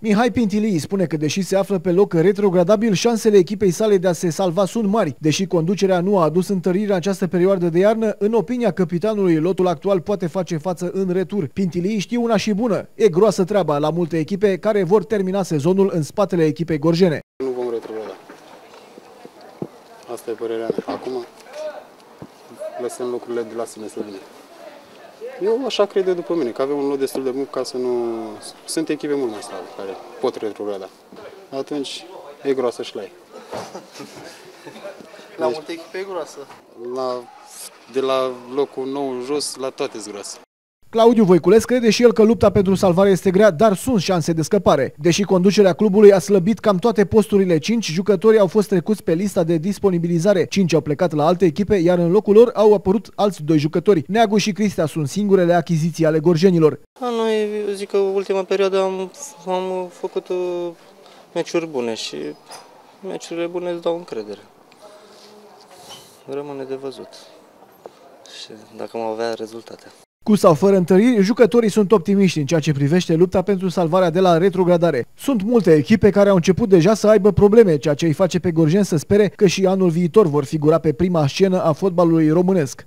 Mihai Pintilii spune că deși se află pe loc retrogradabil, șansele echipei sale de a se salva sunt mari. Deși conducerea nu a adus întărire în această perioadă de iarnă, în opinia capitanului, lotul actual poate face față în retur. Pintilii știe una și bună. E groasă treaba la multe echipe care vor termina sezonul în spatele echipei gorjene. Nu vom retrograda. Asta e părerea mea. Acum lăsăm lucrurile de la sine să vină. Eu așa cred după mine, că avem un lot destul de mult ca să nu... Sunt echipe mult mai slabe care pot retrograda. Atunci e groasă și la ei. La multe echipe e groasă. La, de la locul nou jos la toate groase. Claudiu Voiculescu crede și el că lupta pentru salvare este grea, dar sunt șanse de scăpare. Deși conducerea clubului a slăbit cam toate posturile, 5 jucători au fost trecuți pe lista de disponibilizare, 5 au plecat la alte echipe, iar în locul lor au apărut alți doi jucători. Neagu și Cristea sunt singurele achiziții ale gorjenilor. A, noi zic că ultima perioadă am, am făcut uh, meciuri bune și meciurile bune îți dau încredere. Rămâne de văzut. Și dacă am avea rezultate. Cu sau fără întăriri, jucătorii sunt optimiști în ceea ce privește lupta pentru salvarea de la retrogradare. Sunt multe echipe care au început deja să aibă probleme, ceea ce îi face pe Gorjen să spere că și anul viitor vor figura pe prima scenă a fotbalului românesc.